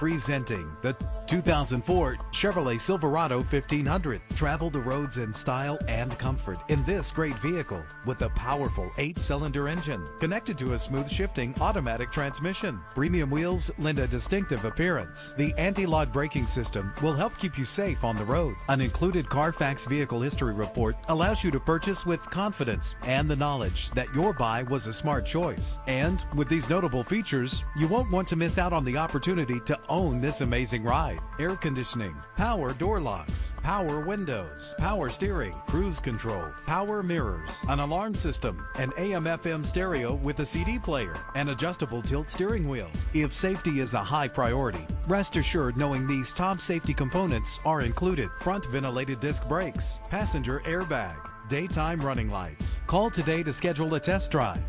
Presenting the 2004 Chevrolet Silverado 1500. Travel the roads in style and comfort in this great vehicle with a powerful eight-cylinder engine connected to a smooth shifting automatic transmission. Premium wheels lend a distinctive appearance. The anti-lock braking system will help keep you safe on the road. An included Carfax vehicle history report allows you to purchase with confidence and the knowledge that your buy was a smart choice. And with these notable features, you won't want to miss out on the opportunity to own this amazing ride. Air conditioning, power door locks, power windows, power steering, cruise control, power mirrors, an alarm system, an AM FM stereo with a CD player, an adjustable tilt steering wheel. If safety is a high priority, rest assured knowing these top safety components are included. Front ventilated disc brakes, passenger airbag, daytime running lights. Call today to schedule a test drive.